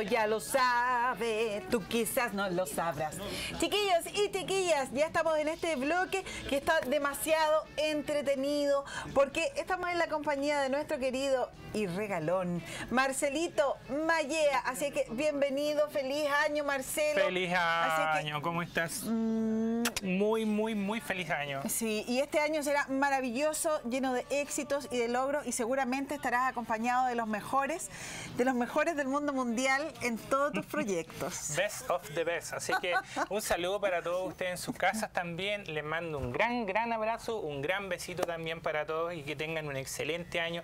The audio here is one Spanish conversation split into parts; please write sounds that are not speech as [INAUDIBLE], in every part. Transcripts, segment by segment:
ya lo sabe, tú quizás no lo sabrás. Chiquillos y chiquillas, ya estamos en este bloque que está demasiado entretenido porque estamos en la compañía de nuestro querido y regalón, Marcelito Mallea. Así que bienvenido, feliz año, Marcelo. Feliz año, ¿cómo estás? Mm, muy, muy, muy feliz año. Sí, y este año será maravilloso, lleno de éxitos y de logros y seguramente estarás acompañado de los mejores, de los mejores del mundo mundial en todos tus [LAUGHS] proyectos. Best of the best. Así que [LAUGHS] un saludo para todos ustedes en sus casas también. Les mando un gran, gran abrazo, un gran besito también para todos y que tengan un excelente año.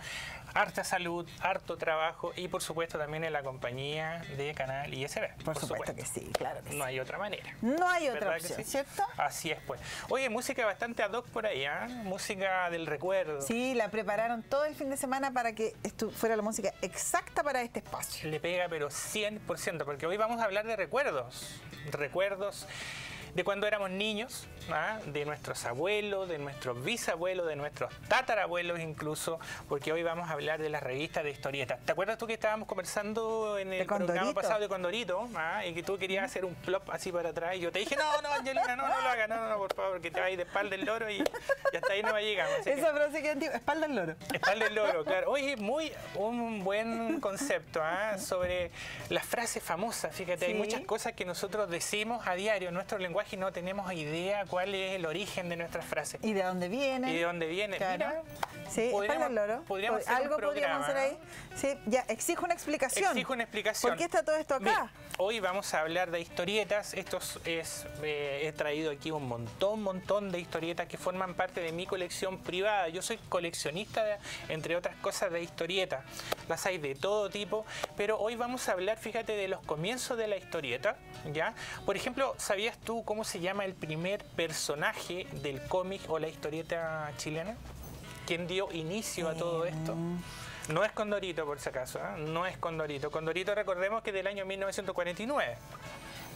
Harta salud, harto trabajo y por supuesto también en la compañía de Canal ISB. Por, por supuesto, que sí, claro que No hay otra manera. No hay otra opción, ¿cierto? Así es pues. Oye, música bastante ad hoc por ahí, ¿eh? Música del recuerdo. Sí, la prepararon todo el fin de semana para que esto fuera la música exacta para este espacio. Le pega pero 100%, porque hoy vamos a hablar de recuerdos. Recuerdos de cuando éramos niños, ¿ah? de nuestros abuelos, de nuestros bisabuelos, de nuestros tatarabuelos incluso, porque hoy vamos a hablar de las revistas de historietas. ¿Te acuerdas tú que estábamos conversando en el programa pasado de Condorito ¿ah? y que tú querías hacer un plop así para atrás y yo te dije, no, no, Angelina, no, no lo hagas, no, no, por favor, que te vayas de espalda del loro y, hasta ahí no va a llegar. Esa frase que antigua, espalda del loro. Espalda del loro, claro. Oye, muy un buen concepto ¿ah? sobre las frases famosas, fíjate, hay muchas cosas que nosotros decimos a diario en nuestro lenguaje y no tenemos idea cuál es el origen de nuestras frases. ¿Y de dónde viene? ¿Y de dónde viene? Claro. sí, podríamos, loro. Podríamos Algo podríamos hacer ahí. Sí, ya, exijo una explicación. Exijo una explicación. ¿Por qué está todo esto acá? hoy vamos a hablar de historietas. Esto es, eh, he traído aquí un montón, montón de historietas que forman parte de mi colección privada. Yo soy coleccionista, de, entre otras cosas, de historietas. Las hay de todo tipo, pero hoy vamos a hablar, fíjate, de los comienzos de la historieta, ¿ya? Por ejemplo, ¿sabías tú cómo se llama el primer personaje del cómic o la historieta chilena? ¿Quién dio inicio a todo esto? No es Condorito, por si acaso, ¿eh? no es Condorito. Condorito, recordemos que es del año 1949.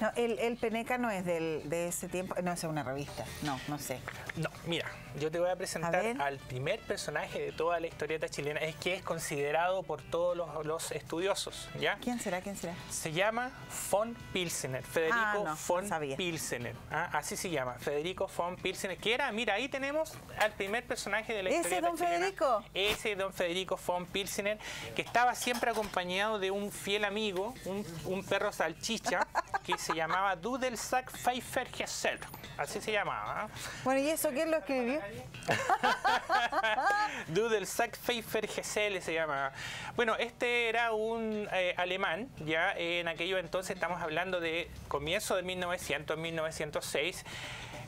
No, el, el, Peneca no es del, de ese tiempo, no es una revista, no, no sé. No, mira, yo te voy a presentar al primer personaje de toda la historieta chilena, es que es considerado por todos los, estudiosos, ¿ya? ¿Quién será? ¿Quién será? Se llama von Pilsener, Federico ah, von Pilsener, ¿ah? así se llama, Federico von Pilsener, que era, mira, ahí tenemos al primer personaje de la historieta ¿Ese don Federico? Ese don Federico von Pilsener, que estaba siempre acompañado de un fiel amigo, un, un perro salchicha, que se llamaba Dudelsack Pfeiffer Gesell. Así se llamaba. Bueno, ¿y eso quién lo escribió? [LAUGHS] Dudelsack Pfeiffer Gesell se llamaba. Bueno, este era un eh, alemán, ya en aquello entonces estamos hablando de comienzo de 1900, 1906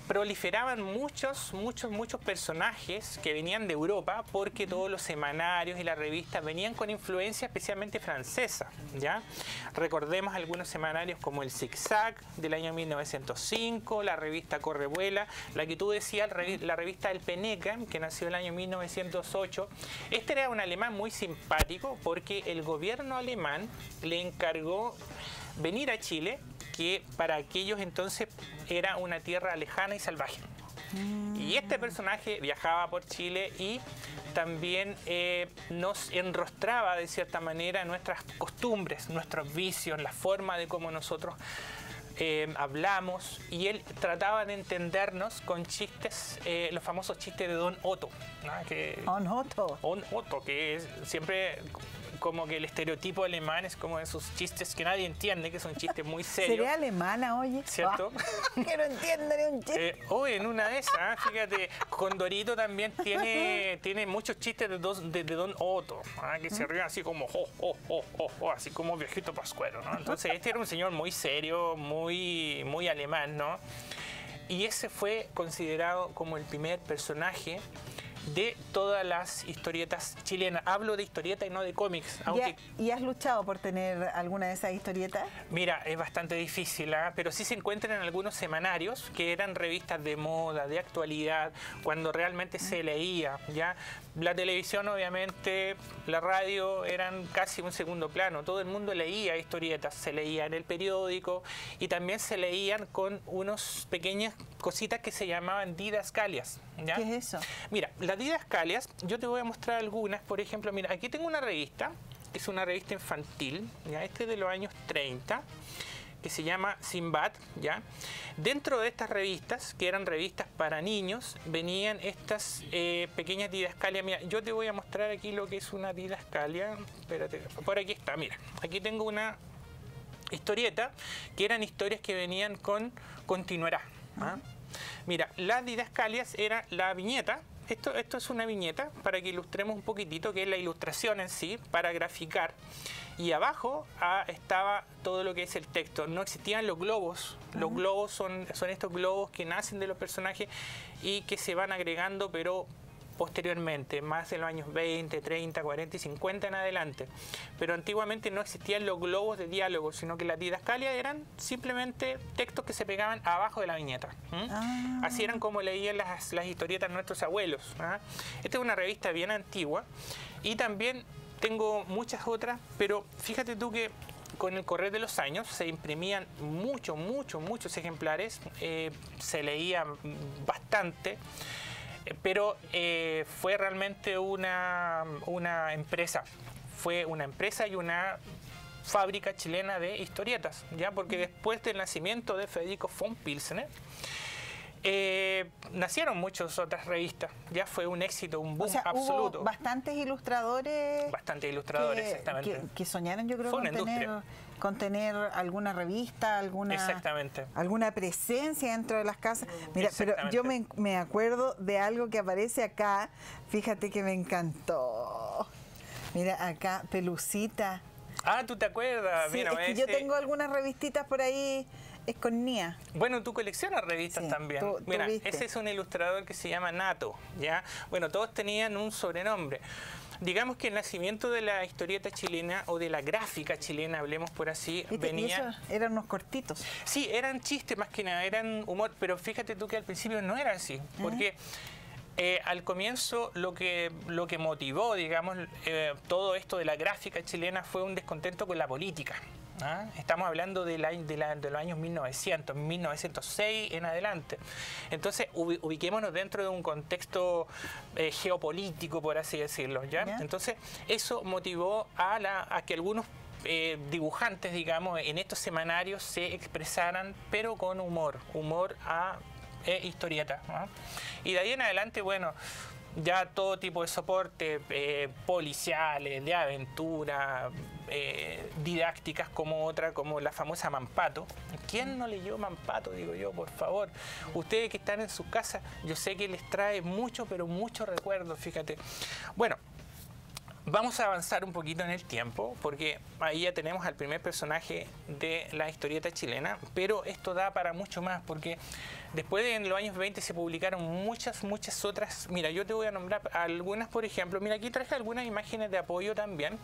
proliferaban muchos, muchos, muchos personajes que venían de Europa porque todos los semanarios y las revistas venían con influencia especialmente francesa, ¿ya? Recordemos algunos semanarios como el Zigzag del año 1905, la revista Correvuela, la que tú decías, la revista El Peneca, que nació en el año 1908. Este era un alemán muy simpático porque el gobierno alemán le encargó venir a Chile que para aquellos entonces era una tierra lejana y salvaje. Y este personaje viajaba por Chile y también eh, nos enrostraba de cierta manera nuestras costumbres, nuestros vicios, la forma de cómo nosotros eh, hablamos y él trataba de entendernos con chistes, eh, los famosos chistes de Don Otto. Don Otto. Don Otto, que es siempre como que el estereotipo alemán es como esos chistes que nadie entiende, que son chistes muy serios. ¿Sería alemana, oye? ¿Cierto? [LAUGHS] que no entiende ni un chiste. Eh, oye, en una de esas, fíjate, Condorito también tiene, tiene muchos chistes de, de, Don Otto, ¿ah? que se ríen así como, oh, oh, oh, oh, oh, así como viejito pascuero, ¿no? Entonces, este era un señor muy serio, muy, muy alemán, ¿no? Y ese fue considerado como el primer personaje de todas las historietas chilenas. Hablo de historietas y no de cómics. ¿Y has luchado por tener alguna de esas historietas? Mira, es bastante difícil, ¿ah? pero sí se encuentran en algunos semanarios que eran revistas de moda, de actualidad, cuando realmente se leía. ¿ya? La televisión, obviamente, la radio eran casi un segundo plano. Todo el mundo leía historietas, se leía en el periódico y también se leían con unos pequeñas cositas que se llamaban didascalias. ¿ya? ¿Qué es eso? Mira, la las didascalias, yo te voy a mostrar algunas. Por ejemplo, mira, aquí tengo una revista que es una revista infantil, ¿ya? este es de los años 30 que se llama Simbad, ¿ya? Dentro de estas revistas, que eran revistas para niños, venían estas eh, pequeñas didascalias. Mira, yo te voy a mostrar aquí lo que es una didascalia. Espérate, por aquí está, mira. Aquí tengo una historieta, que eran historias que venían con continuará. ¿ah? Mira, las didascalias era la viñeta, esto, esto es una viñeta para que ilustremos un poquitito, que es la ilustración en sí, para graficar y abajo ah, estaba todo lo que es el texto. No existían los globos. Los globos son, son estos globos que nacen de los personajes y que se van agregando, pero posteriormente, más en los años 20, 30, 40 y 50 en adelante. Pero antiguamente no existían los globos de diálogo, sino que las didascalias eran simplemente textos que se pegaban abajo de la viñeta. Ah. Así eran como leían las, las historietas nuestros abuelos. ¿ah? Esta es una revista bien antigua y también tengo muchas otras, pero fíjate tú que con el correr de los años se imprimían muchos, muchos, muchos ejemplares, eh, se leían bastante, pero eh, fue realmente una, una empresa, fue una empresa y una fábrica chilena de historietas, ya porque después del nacimiento de Federico von Pilsener, eh, nacieron muchas otras revistas. Ya fue un éxito, un boom absoluto. bastantes ilustradores. Bastantes ilustradores, exactamente. Que, soñaron, yo creo, con tener, alguna revista, alguna, exactamente. alguna presencia dentro de las casas. Mira, pero yo me, me acuerdo de algo que aparece acá. Fíjate que me encantó. Mira, acá, Pelucita. Ah, ¿tú te acuerdas? Sí, es que yo tengo algunas revistitas por ahí es con Nia. Bueno, tú coleccionas revistas también. Mira, ese es un ilustrador que se llama Nato, ¿ya? Bueno, todos tenían un sobrenombre. Digamos que el nacimiento de la historieta chilena o de la gráfica chilena, hablemos por así, venía... eran unos cortitos. Sí, eran chistes más que nada, eran humor, pero fíjate tú que al principio no era así, porque... Eh, al comienzo lo que, lo que motivó, digamos, eh, todo esto de la gráfica chilena fue un descontento con la política. ¿Ah? Estamos hablando de, de, los años 1900, 1906 en adelante. Entonces, ubiquémonos dentro de un contexto eh, geopolítico, por así decirlo. ¿ya? Entonces, eso motivó a, la, a que algunos eh, dibujantes, digamos, en estos semanarios se expresaran, pero con humor, humor a eh, historieta. Y de ahí en adelante, bueno, ya todo tipo de soporte, eh, policiales, de aventura, eh, didácticas como otra, como la famosa Mampato. ¿Quién no leyó Mampato? Digo yo, por favor. Ustedes que están en sus casas, yo sé que les trae mucho, pero mucho recuerdo, fíjate. Bueno, Vamos a avanzar un poquito en el tiempo, porque ahí ya tenemos al primer personaje de la historieta chilena, pero esto da para mucho más, porque después de en los años 20 se publicaron muchas, muchas otras. Mira, yo te voy a nombrar algunas, por ejemplo. Mira, aquí traje algunas imágenes de apoyo también,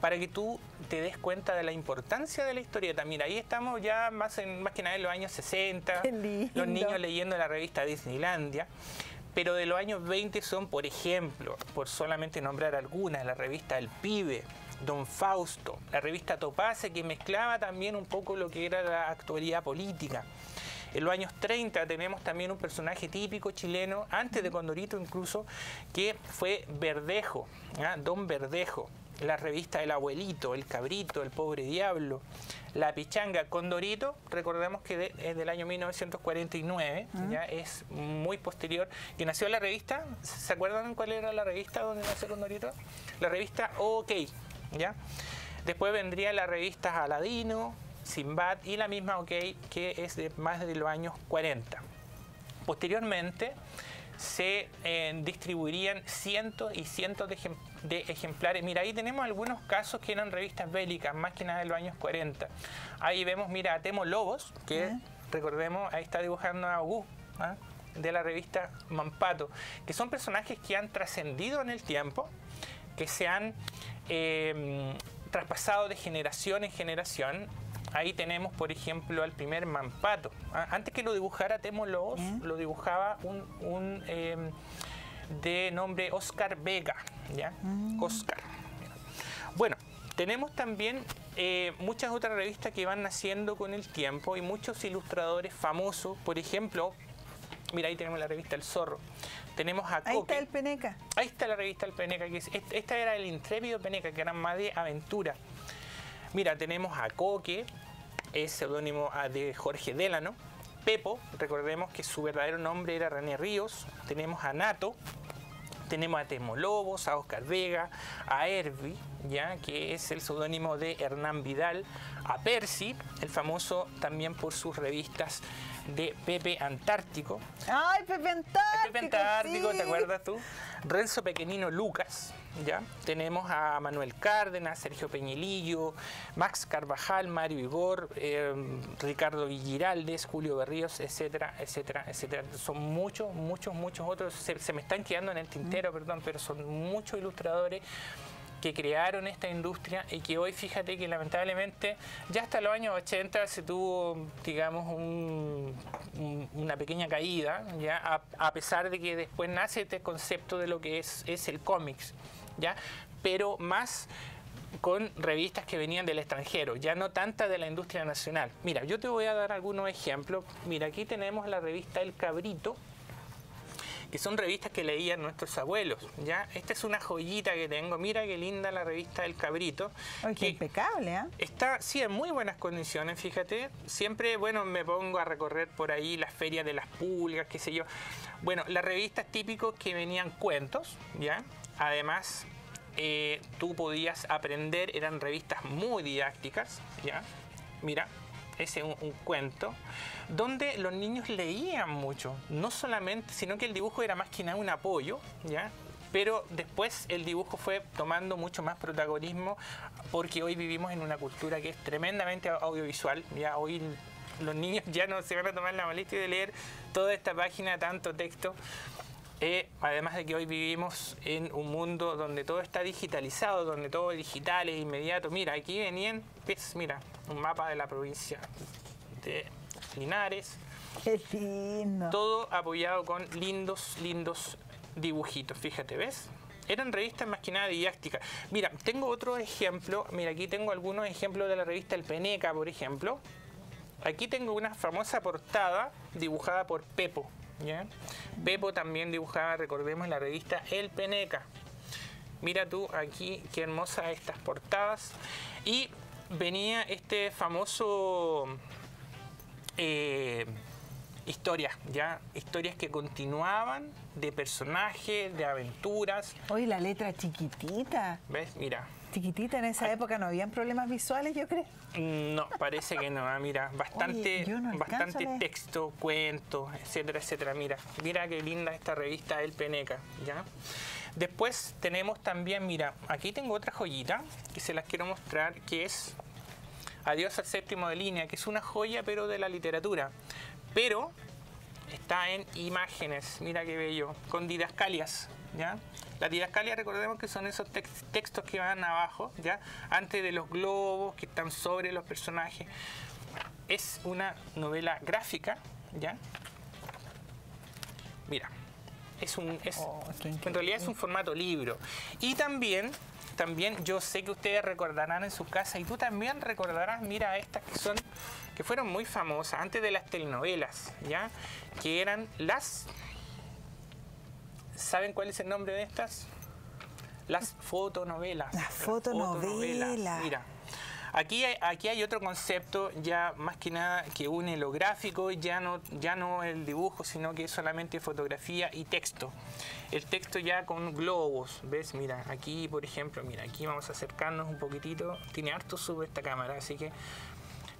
para que tú te des cuenta de la importancia de la historieta. Mira, ahí estamos ya más, en, más que nada en los años 60, los niños leyendo la revista Disneylandia pero de los años 20 son, por ejemplo, por solamente nombrar algunas, la revista El Pibe, Don Fausto, la revista Topace, que mezclaba también un poco lo que era la actualidad política. En los años 30 tenemos también un personaje típico chileno, antes de Condorito incluso, que fue Verdejo, ¿ah? Don Verdejo la revista El Abuelito, El Cabrito, El Pobre Diablo, La Pichanga Condorito, recordemos que es del año 1949, ya es muy posterior, que nació la revista, ¿se acuerdan cuál era la revista donde nació Condorito? La revista OK, ¿ya? Después vendría la revista Aladino, Simbad y la misma OK, que es de más de los años 40. Posteriormente, se eh, distribuirían cientos y cientos de, ejemplares. Mira, ahí tenemos algunos casos que eran revistas bélicas, más que nada de los años 40. Ahí vemos, mira, a Temo Lobos, que recordemos, ahí está dibujando a August, ¿ah? de la revista Mampato, que son personajes que han trascendido en el tiempo, que se han eh, traspasado de generación en generación Ahí tenemos, por ejemplo, al primer Mampato. Ah, antes que lo dibujara Temo Lobos, lo dibujaba un, em, de nombre Oscar Vega. ¿ya? Mm. Oscar. Bueno, tenemos también eh, muchas otras revistas que van naciendo con el tiempo y muchos ilustradores famosos. Por ejemplo, Mira, ahí tenemos la revista El Zorro. Tenemos a Ahí está el Peneca. Ahí está la revista El Peneca. Que esta era el Intrépido Peneca, que era más de aventura. Mira, tenemos a Coque, es seudónimo ah, de Jorge Delano. Pepo, recordemos que su verdadero nombre era René Ríos. Tenemos a Nato, tenemos a Temolobos, a Oscar Vega, a Hervi, ¿ya? que es el seudónimo de Hernán Vidal, a Percy, el famoso también por sus revistas de Pepe Antártico. ¡Ay, Pepe Antártico! Pepe Antártico, ¿te acuerdas tú? Renzo Pequeñino Lucas, ¿ya? Tenemos a Manuel Cárdenas, Sergio Peñilillo, Max Carvajal, Mario Igor, eh, Ricardo Villiraldes, Julio Berríos, etcétera, etcétera, etcétera. Son muchos, muchos, muchos otros. Se, se me están quedando en el tintero, perdón, pero son muchos ilustradores que crearon esta industria y que hoy fíjate que lamentablemente ya hasta los años 80 se tuvo, digamos, una pequeña caída, ya a, pesar de que después nace este concepto de lo que es, es el cómics, ya, pero más con revistas que venían del extranjero, ya no tanta de la industria nacional. Mira, yo te voy a dar algunos ejemplos. Mira, aquí tenemos la revista El Cabrito, que son revistas que leían nuestros abuelos. ¿ya? Esta es una joyita que tengo. Mira qué linda la revista El Cabrito. qué impecable, ¿eh? Está, sí, en muy buenas condiciones, fíjate. Siempre, bueno, me pongo a recorrer por ahí las ferias de las pulgas, qué sé yo. Bueno, las revistas típicos que venían cuentos, ¿ya? Además, eh, tú podías aprender, eran revistas muy didácticas, ¿ya? Mira, ese es un, cuento, donde los niños leían mucho, no solamente, sino que el dibujo era más que nada un apoyo, ¿ya? Pero después el dibujo fue tomando mucho más protagonismo porque hoy vivimos en una cultura que es tremendamente audiovisual, ya hoy los niños ya no se van a tomar la molestia de leer toda esta página, tanto texto. Eh, además de que hoy vivimos en un mundo donde todo está digitalizado, donde todo es digital, es inmediato. Mira, aquí venían, pues, mira, un mapa de la provincia de Linares. Qué lindo. Todo apoyado con lindos, lindos dibujitos. Fíjate, ¿ves? Eran revistas más que nada didácticas. Mira, tengo otro ejemplo. Mira, aquí tengo algunos ejemplos de la revista El Peneca, por ejemplo. Aquí tengo una famosa portada dibujada por Pepo. ¿Ya? Pepo también dibujaba, recordemos, la revista El Peneca. Mira tú aquí qué hermosas estas portadas. Y venía este famoso eh, historias, ya historias que continuaban de personajes, de aventuras. Hoy la letra chiquitita. ¿Ves? Mira. Chiquitita en esa época no habían problemas visuales, yo creo. No, parece que no. Ah, mira, bastante, bastante texto, cuentos, etcétera, etcétera. Mira, mira qué linda esta revista El Peneca, ¿ya? Después tenemos también, mira, aquí tengo otra joyita que se las quiero mostrar, que es Adiós al séptimo de línea, que es una joya pero de la literatura. Pero está en imágenes, mira qué bello, con didascalias, ¿ya? La didascalia, recordemos que son esos textos que van abajo, ¿ya? Antes de los globos que están sobre los personajes. Es una novela gráfica, ¿ya? Mira, es un, oh, en realidad es un formato libro. Y también, también yo sé que ustedes recordarán en su casa y tú también recordarás, mira, estas que son, que fueron muy famosas antes de las telenovelas, ¿ya? Que eran las ¿Saben cuál es el nombre de estas? Las fotonovelas. Las fotonovelas. Mira, Aquí hay, aquí hay otro concepto ya más que nada que une lo gráfico, ya no, ya no el dibujo, sino que es solamente fotografía y texto. El texto ya con globos, ¿ves? Mira, aquí por ejemplo, mira, aquí vamos a acercarnos un poquitito. Tiene harto sube esta cámara, así que...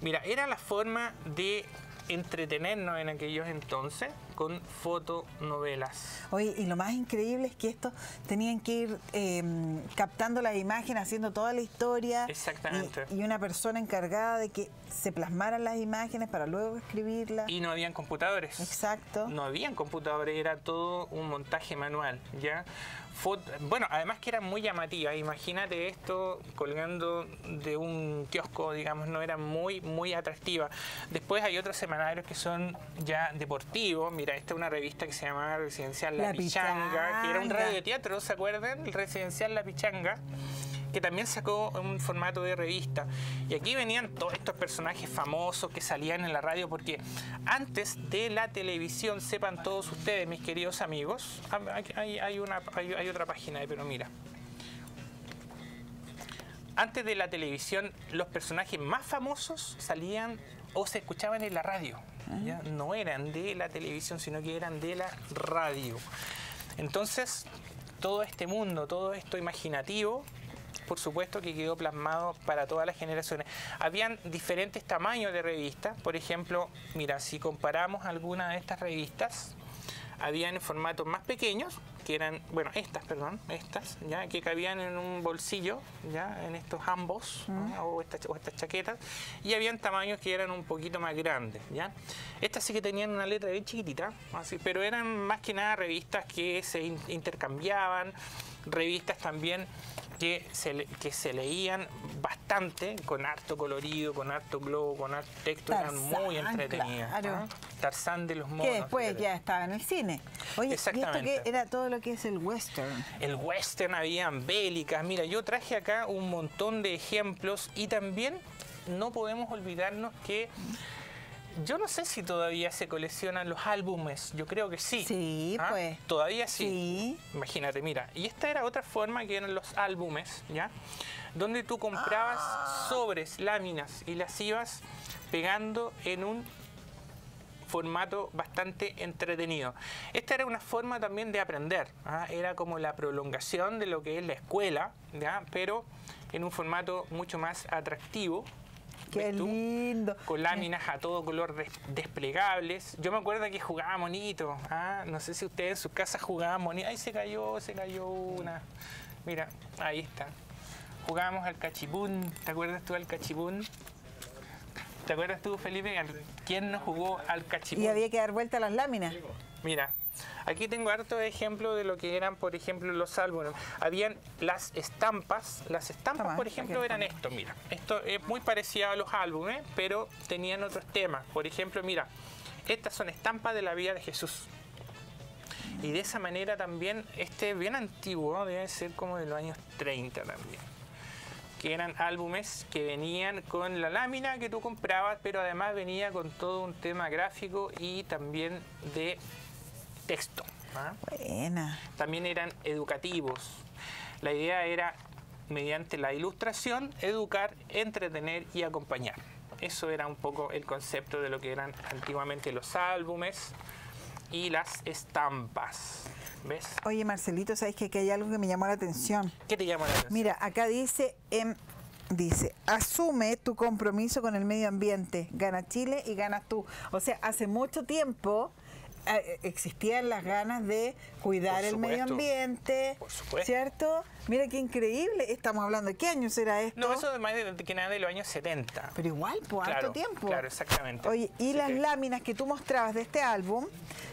Mira, era la forma de entretenernos en aquellos entonces con fotonovelas. Oye, y lo más increíble es que estos tenían que ir em, captando la imagen, haciendo toda la historia. Exactamente. Y, una persona encargada de que se plasmaran las imágenes para luego escribirlas. Y no habían computadores. Exacto. No habían computadores, era todo un montaje manual, ¿ya? bueno, además que era muy llamativa. Imagínate esto colgando de un kiosco, digamos, no era muy, muy atractiva. Después hay otros semanarios que son ya deportivos. Mira, esta es una revista que se llamaba Residencial La, Pichanga, que era un radio de teatro, ¿se acuerdan? El Residencial La Pichanga que también sacó un formato de revista. Y aquí venían todos estos personajes famosos que salían en la radio, porque antes de la televisión, sepan todos ustedes, mis queridos amigos, ah, hay, hay, una, hay, hay otra página, pero mira. Antes de la televisión, los personajes más famosos salían o se escuchaban en la radio. No eran de la televisión, sino que eran de la radio. Entonces, todo este mundo, todo esto imaginativo, por supuesto que quedó plasmado para todas las generaciones. Habían diferentes tamaños de revistas, por ejemplo, mira, si comparamos alguna de estas revistas, habían formatos más pequeños, que eran, bueno, estas, perdón, estas, ya que cabían en un bolsillo, ya en estos ambos, o, estas, o estas chaquetas, y habían tamaños que eran un poquito más grandes, ya. Estas sí que tenían una letra bien chiquitita, así, pero eran más que nada revistas que se in- intercambiaban, revistas también que se, le- que se leían bastante, con harto colorido, con harto globo, con harto texto, eran muy entretenidas. claro. Tarzán de los monos. Que después ya estaba en el cine. Oye, ¿y esto Exactamente. que era todo lo que es el western? El western, habían bélicas. Mira, yo traje acá un montón de ejemplos y también no podemos olvidarnos que yo no sé si todavía se coleccionan los álbumes. Yo creo que sí. Sí, ¿Ah? pues. Todavía sí. Sí. Imagínate, mira. Y esta era otra forma que eran los álbumes, ¿ya? Donde tú comprabas Ah. sobres, láminas y las ibas pegando en un formato bastante entretenido. Esta era una forma también de aprender, ¿ah? era como la prolongación de lo que es la escuela, ¿ya? pero en un formato mucho más atractivo. Qué ¿ves tú? lindo. Con láminas a todo color des- desplegables. Yo me acuerdo que jugaba monito. ¿ah? No sé si ustedes en sus casas jugaban monito. Ay, se cayó, se cayó una. Mira, ahí está. Jugábamos al cachipún. ¿Te acuerdas tú al cachipún? ¿Te acuerdas tú, Felipe? ¿Quién no jugó al cachipún? Y había que dar vuelta a las láminas. Mira, aquí tengo harto ejemplo de lo que eran, por ejemplo, los álbumes. Habían las estampas. Las estampas, Toma, por ejemplo, eran esto, mira. Esto es muy parecido a los álbumes, pero tenían otros temas. Por ejemplo, mira, estas son estampas de la vida de Jesús. Y de esa manera también, este bien antiguo, debe ser como de los años 30 también. Que eran álbumes que venían con la lámina que tú comprabas, pero además venía con todo un tema gráfico y también de texto. ¿ah? Buena. También eran educativos. La idea era, mediante la ilustración, educar, entretener y acompañar. Eso era un poco el concepto de lo que eran antiguamente los álbumes y las estampas. ¿Ves? Oye, Marcelito, ¿sabes que aquí hay algo que me llamó la atención? ¿Qué te llama la atención? Mira, acá dice, em, dice, asume tu compromiso con el medio ambiente, gana Chile y ganas tú. O sea, hace mucho tiempo existían las ganas de cuidar el medio ambiente, Por supuesto. ¿cierto? Mira qué increíble, estamos hablando, ¿qué año será esto? No, eso es más de, que nada de los años 70. Pero igual, por harto Claro, tiempo. claro, exactamente. Oye, y Sí, las láminas que tú mostrabas de este álbum,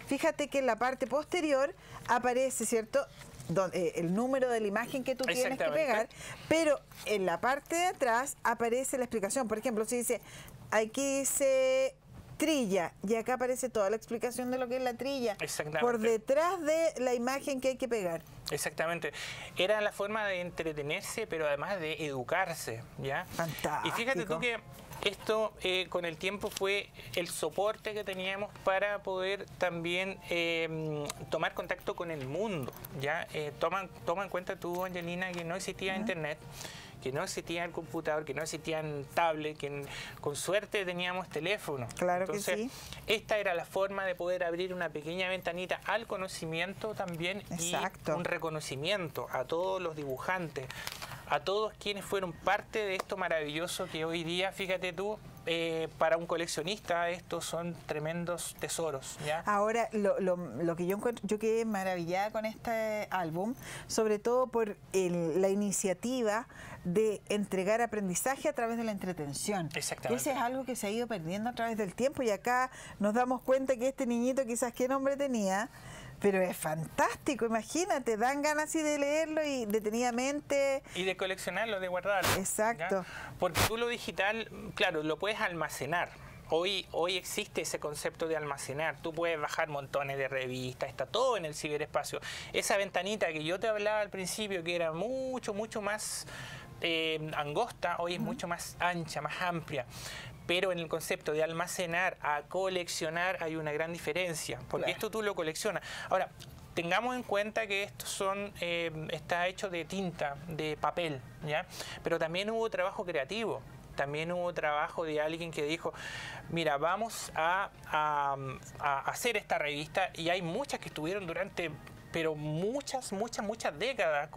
fíjate que en la parte posterior aparece, ¿cierto? Don- eh, el número de la imagen que tú tienes que pegar, pero en la parte de atrás aparece la explicación. Por ejemplo, si dice, aquí dice trilla, y acá aparece toda la explicación de lo que es la trilla. Exactamente. Por detrás de la imagen que hay que pegar. Exactamente. Era la forma de entretenerse, pero además de educarse, ¿ya? Fantástico. Y fíjate tú que esto eh, con el tiempo fue el soporte que teníamos para poder también eh, tomar contacto con el mundo, ¿ya? Eh, toma, toma en cuenta tú, Angelina, que no existía internet, que no existía el computador, que no existían tablet, que con suerte teníamos teléfono. Claro que sí. esta era la forma de poder abrir una pequeña ventanita al conocimiento también Exacto. y un reconocimiento a todos los dibujantes, a todos quienes fueron parte de esto maravilloso que hoy día, fíjate tú, eh, para un coleccionista estos son tremendos tesoros. ¿ya? Ahora, lo, lo- lo que yo encuentro, yo quedé maravillada con este álbum, sobre todo por el- la iniciativa de entregar aprendizaje a través de la entretención. Exactamente. Ese es algo que se ha ido perdiendo a través del tiempo y acá nos damos cuenta que este niñito quizás qué nombre tenía, pero es fantástico, imagínate, dan ganas así de leerlo y detenidamente... Y de coleccionarlo, de guardarlo. Exacto. ¿ya? Porque tú lo digital, claro, lo puedes almacenar. Hoy, hoy existe ese concepto de almacenar. Tú puedes bajar montones de revistas, está todo en el ciberespacio. Esa ventanita que yo te hablaba al principio, que era mucho, mucho más eh, angosta, hoy es mucho más ancha, más amplia pero en el concepto de almacenar a coleccionar hay una gran diferencia, porque esto tú lo coleccionas. Ahora, tengamos en cuenta que esto son, eh, está hecho de tinta, de papel, ¿ya? Pero también hubo trabajo creativo. También hubo trabajo de alguien que dijo, mira, vamos a, hacer esta revista y hay muchas que estuvieron durante pero muchas, muchas, muchas décadas.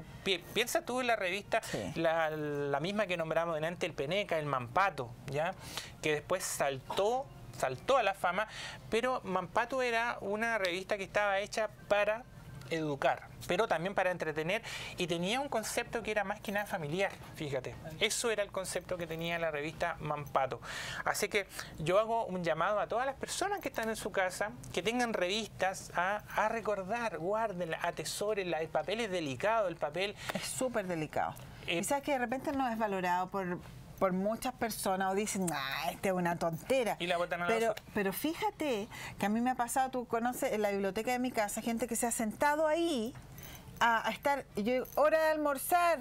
Piensa tú en la revista, la, la, misma que nombramos delante, el Peneca, el Mampato, ¿ya? que después saltó saltó a la fama, pero Mampato era una revista que estaba hecha para educar, pero también para entretener y tenía un concepto que era más que nada familiar, fíjate. Eso era el concepto que tenía la revista Mampato. Así que yo hago un llamado a todas las personas que están en su casa, que tengan revistas, a, recordar, guárdenla, atesorenla. El papel es delicado, el papel... Es súper delicado. Eh, Quizás que de repente no es valorado por, por muchas personas o dicen, ah, esta es una tontera. Y la botan pero, pero fíjate que a mí me ha pasado, tú conoces en la biblioteca de mi casa, gente que se ha sentado ahí a, estar, yo hora de almorzar,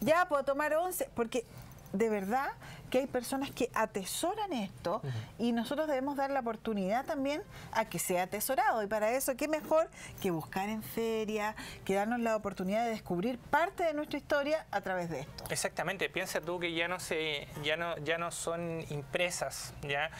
ya puedo tomar once, porque de verdad que hay personas que atesoran esto y nosotros debemos dar la oportunidad también a que sea atesorado. Y para eso, ¿qué mejor que buscar en feria, que darnos la oportunidad de descubrir parte de nuestra historia a través de esto? Exactamente, piensa tú que ya no se, ya no, ya no son impresas, ya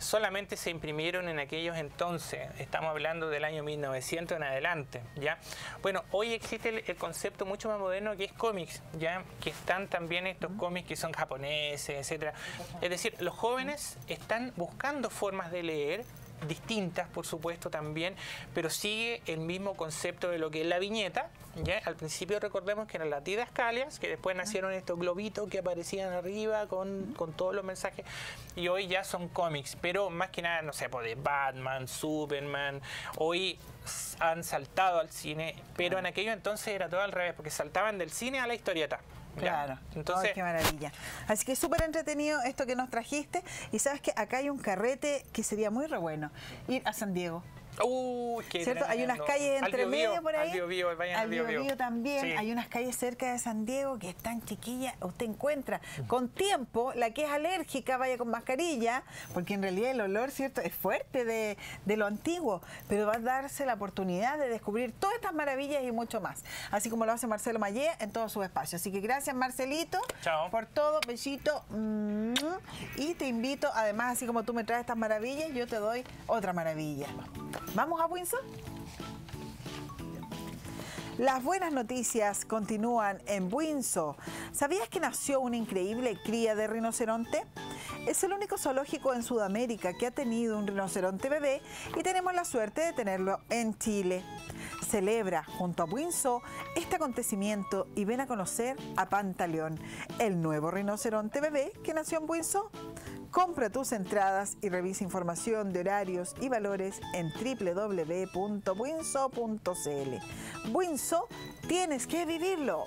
solamente se imprimieron en aquellos entonces, estamos hablando del año 1900 en adelante, ¿ya? Bueno, hoy existe el, concepto mucho más moderno que es cómics, ¿ya? Que están también estos cómics que son japoneses, etcétera. Es decir, los jóvenes están buscando formas de leer distintas, por supuesto, también, pero sigue el mismo concepto de lo que es la viñeta. ¿ya? Al principio recordemos que eran las didascalias, que después nacieron estos globitos que aparecían arriba con, todos los mensajes, y hoy ya son cómics, pero más que nada, no sé, pues de Batman, Superman, hoy han saltado al cine, pero en aquello entonces era todo al revés, porque saltaban del cine a la historieta. Claro. Entonces, qué maravilla. Así que súper entretenido esto que nos trajiste. Y sabes que acá hay un carrete que sería muy re bueno. Ir a San Diego. ¿Cierto? Hay unas calles entre medio por ahí. Al Bio, al también. Hay unas calles cerca de San Diego que están chiquillas. Usted encuentra con tiempo la que es alérgica, vaya con mascarilla, porque en realidad el olor, ¿cierto? Es fuerte de, lo antiguo, pero va a darse la oportunidad de descubrir todas estas maravillas y mucho más. Así como lo hace Marcelo Mayé en todos sus espacios. Así que gracias, Marcelito, por todo. Besito. Y te invito, además, así como tú me traes estas maravillas, yo te doy otra maravilla. ¿Vamos a Windsor? Las buenas noticias continúan en Windsor. ¿Sabías que nació una increíble cría de rinoceronte? Es el único zoológico en Sudamérica que ha tenido un rinoceronte bebé y tenemos la suerte de tenerlo en Chile. Celebra junto a Windsor este acontecimiento y ven a conocer a Pantaleón, el nuevo rinoceronte bebé que nació en Windsor. Compra tus entradas y revisa información de horarios y valores en www.winso.cl. Winso, tienes que vivirlo.